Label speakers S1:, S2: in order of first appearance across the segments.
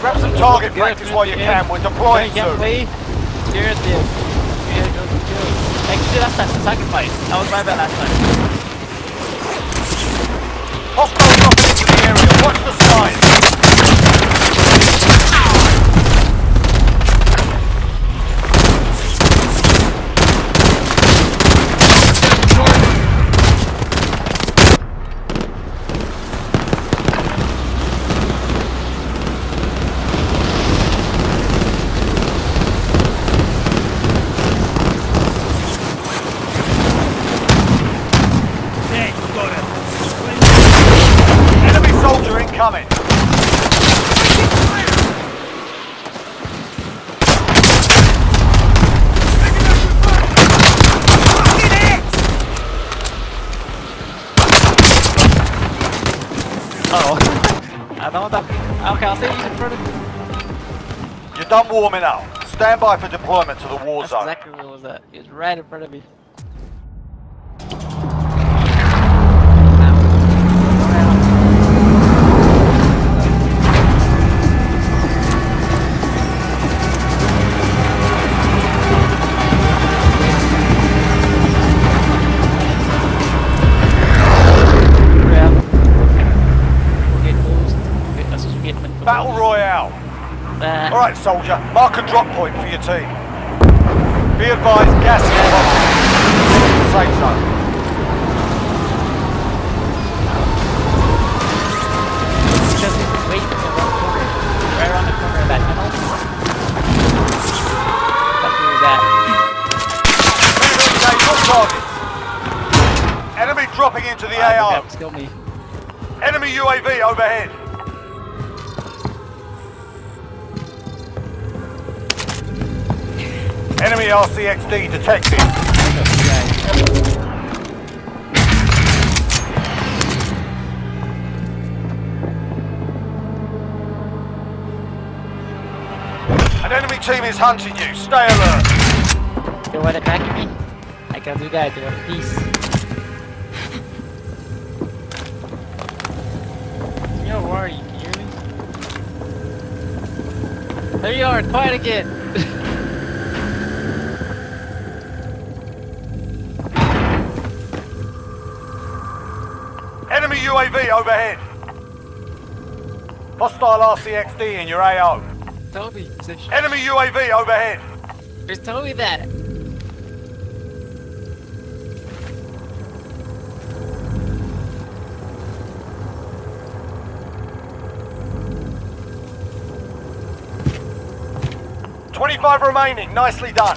S1: Grab some target practice while you can. We're deploying soon.
S2: away. Here it is. Here it goes. Here it goes. Actually, last time, sacrifice. That was my bad last time.
S1: Hostile dropping into the area. Watch the skies. Enemy soldier incoming.
S2: Oh. I don't want that. Okay, I'll say you in front of me.
S1: You're done warming up. Stand by for deployment to the war
S2: That's
S1: zone.
S2: exactly what was that. He was right in front of me.
S1: Soldier. Mark a drop point for your team. Be advised, gas is closing. Safe zone.
S2: Just wait around the corner. Right around the corner of that tunnel. That's where he's at.
S1: Targets. Enemy dropping into the AR.
S2: That me.
S1: Enemy UAV overhead. Enemy RCXD detected. An enemy team is hunting you. Stay alert.
S2: You want to attack me? I can do that in one piece. Yo, where are you? You? There you are, quiet again!
S1: UAV overhead. Hostile RCXD in your AO.
S2: Toby.
S1: Enemy UAV overhead.
S2: Just tell me that.
S1: Twenty-five remaining. Nicely done.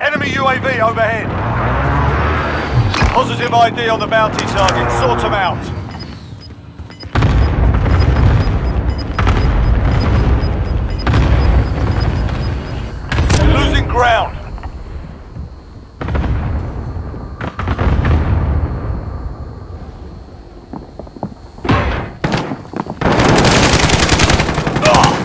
S1: Enemy UAV overhead. Positive ID on the bounty target. Sort them out. Losing ground. Ah!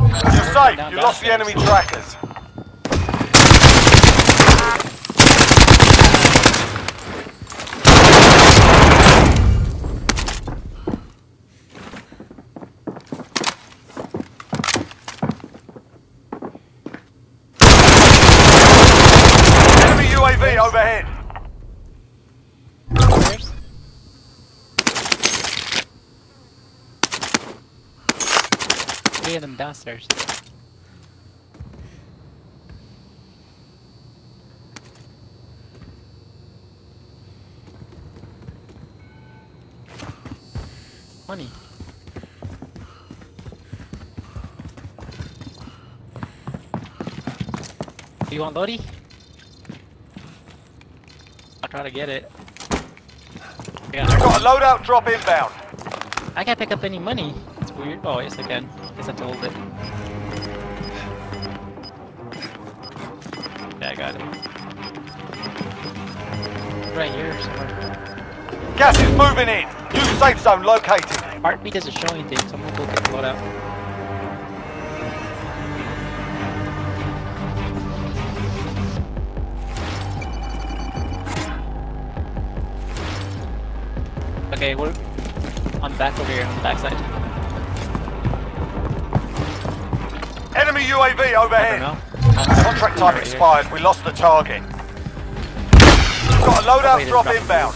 S1: You're safe. You lost the enemy trackers. Enemy UAV overhead.
S2: Upstairs? Three of them downstairs. Money. You want Lodi? I'll try to get it. Yeah.
S1: You've got a loadout drop inbound.
S2: I can't pick up any money. It's weird. Oh, yes I can. Guess I told it. Yeah, I got it. Right here somewhere.
S1: Gas is moving in. New safe zone located.
S2: Heartbeat doesn't show anything, so I'm gonna go get the loadout. Okay, we're on the back over here, on the backside.
S1: Enemy UAV overhead. Contract time
S2: Right here.
S1: expired. We lost the target. You've got a loadout drop inbound.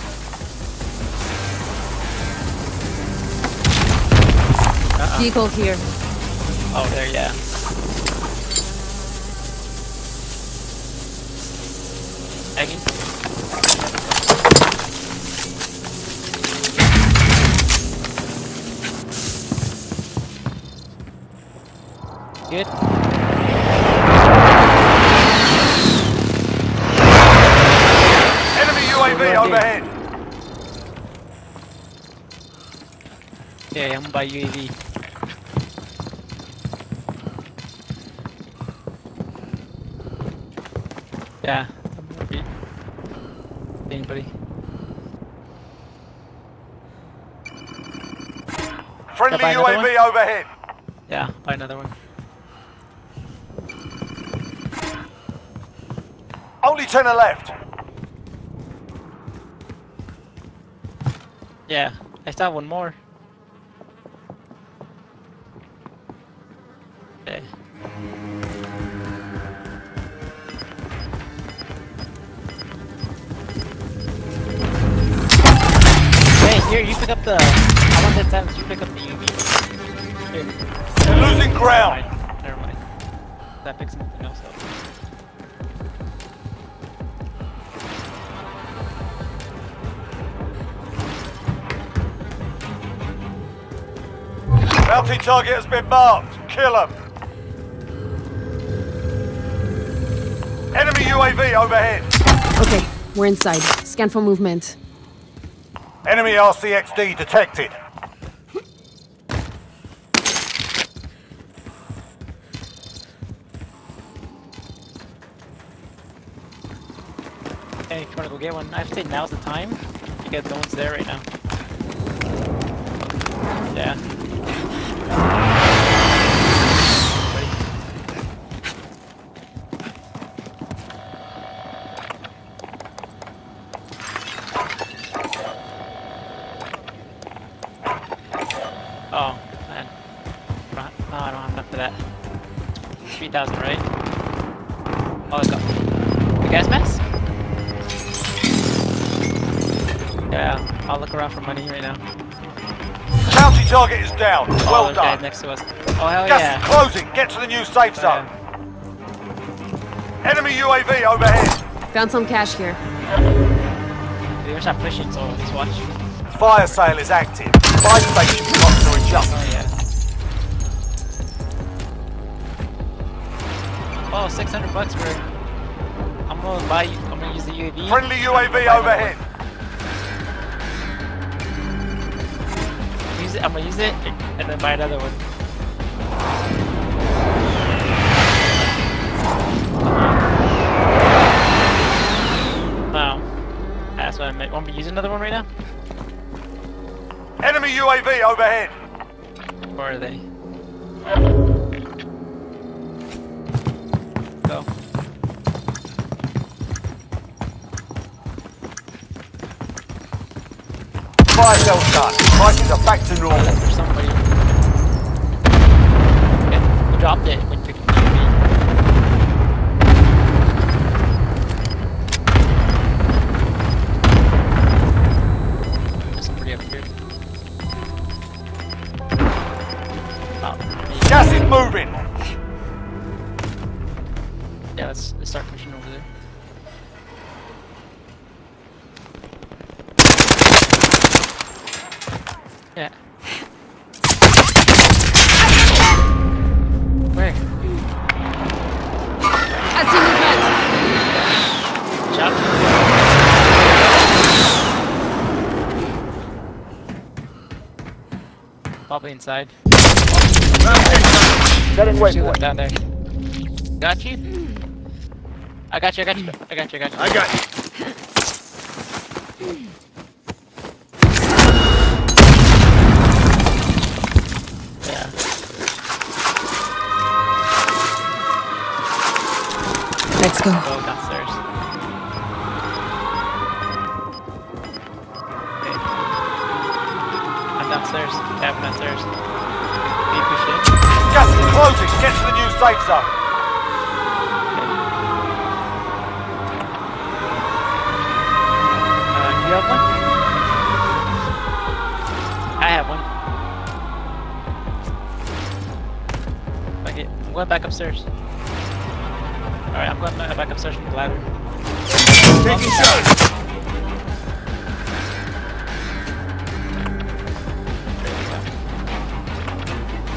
S3: Vehicle here.
S2: Oh, there, yeah. Aggie? Good.
S1: Enemy UAV
S2: Already.
S1: overhead.
S2: Yeah, I'm by UAV. Yeah, Anybody?
S1: Friendly UAV overhead.
S2: Yeah, buy another one.
S1: Only 10 are left.
S2: Yeah, I still have one more. Pick up the. I want that time you pick up the UV. Here.
S1: We're losing ground.
S2: Never mind. Never mind. That picks something else up.
S1: Bounty target has been marked. Kill him. Enemy UAV overhead.
S3: Okay, we're inside. Scan for movement.
S1: Enemy RCXD detected.
S2: Hey, if you wanna go get one, I have to say now's the time because the one's there right now. Yeah. Gas mask? Yeah, I'll look around for money right now.
S1: Bounty target is down.
S2: oh,
S1: Well
S2: there's guys
S1: done.
S2: next to us. Oh, hell
S1: Gas
S2: yeah.
S1: is closing. Get to the new safe zone.
S2: yeah.
S1: Enemy UAV overhead.
S3: Found some cash here.
S2: They were not pushing, so just watch.
S1: Fire sale is active. Buy station costs are adjusted.
S2: Oh, yeah. Oh, 600 bucks for. I'm gonna buy. I'm gonna use the UAV.
S1: Friendly UAV overhead.
S2: Use it. I'm gonna use it and then buy another one. Uh-huh. Wow. That's what I meant. Want me to use another one right now?
S1: Enemy UAV overhead.
S2: Where are they?
S1: Done. Prices are back to normal.
S2: There's somebody. Okay, we dropped it. Oh.
S1: Gas is moving.
S2: Yeah, let's, let's start pushing over Yeah. Where? I see movement! Jump. Probably inside. Got
S1: waypoint.
S2: Down there. Got you? I got you, I got you, I got you, I got you.
S1: I got you.
S3: Let's go.
S2: Go downstairs. Okay. I'm downstairs. I'm downstairs. Can you push in?
S1: Gas is closing. Get to the new safe zone.
S2: Uh, you have one? I have one. It. I'm going back upstairs. Alright, I'm going back back upstairs from the ladder.
S1: Taking shots.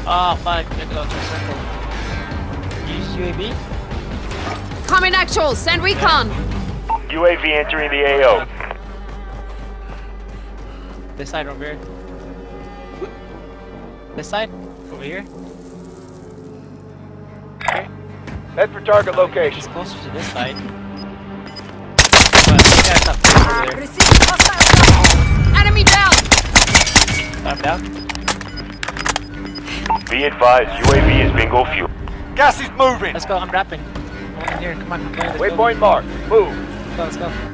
S2: Oh ah, fuck, we have to go to a circle. Use UAV?
S3: Coming actual. Send recon.
S4: UAV entering the AO.
S2: This side over here. This side? Over here?
S1: Head for target
S2: It's
S1: location.
S2: closer to this side. But you guys have to over there.
S3: Enemy down.
S2: I'm down.
S4: Be advised, UAV is bingo fuel.
S1: Gas is moving.
S2: Let's go, I'm rapping. Come on in here, come on. Let's go.
S1: Waypoint marked. Move.
S2: Let's go, let's go.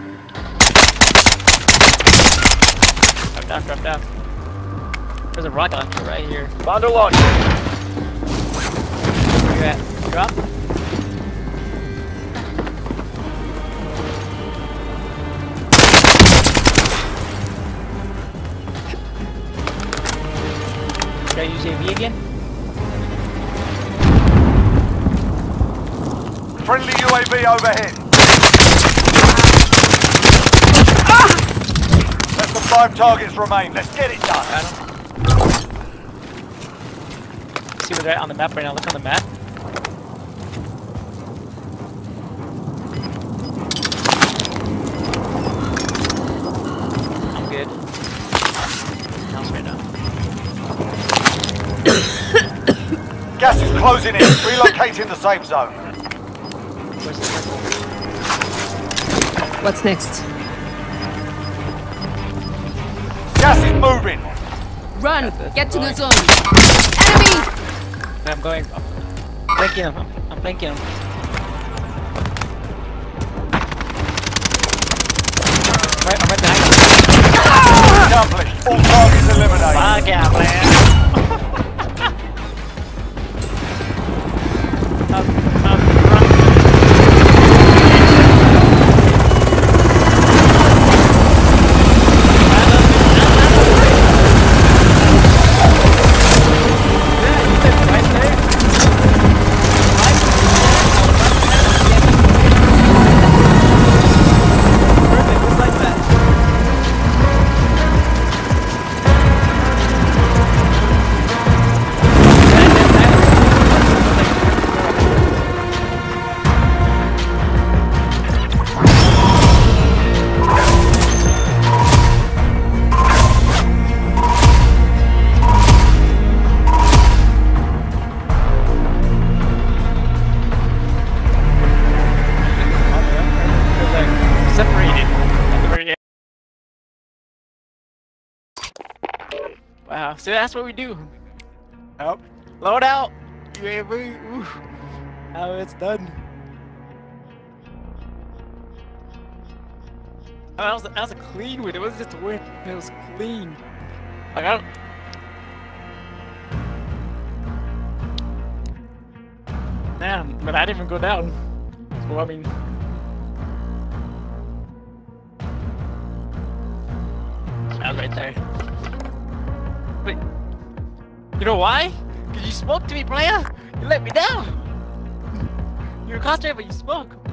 S2: Drop down, drop down. There's a rocket launcher right here.
S1: Found a launch.
S2: Where you at? Drop? I use AV again?
S1: Friendly UAV overhead. Less than five targets remain. Let's get it done.
S2: See where they're at on the map right now. Look on the map.
S1: Closing in. Relocating the safe zone.
S2: Where's the circle?
S3: What's next?
S1: Gas is moving.
S3: Run. Get to the zone. Enemy.
S2: I'm going. I'm flanking him. I'm, I'm flanking him. Right, I'm right behind him.
S1: Accomplished. All targets eliminated.
S2: Fuck yeah, man. I'm, I'm Wow, so that's what we do. Yep. Load out. UAV. Ooh. Now it's done. Oh, that was that was a clean win. It wasn't just a win. It was clean. Like I don't. Damn, but I didn't even go down. So I mean. I was right there. Wait. You know why? Because you spoke to me, player! You let me down! You were concentrating, but you spoke.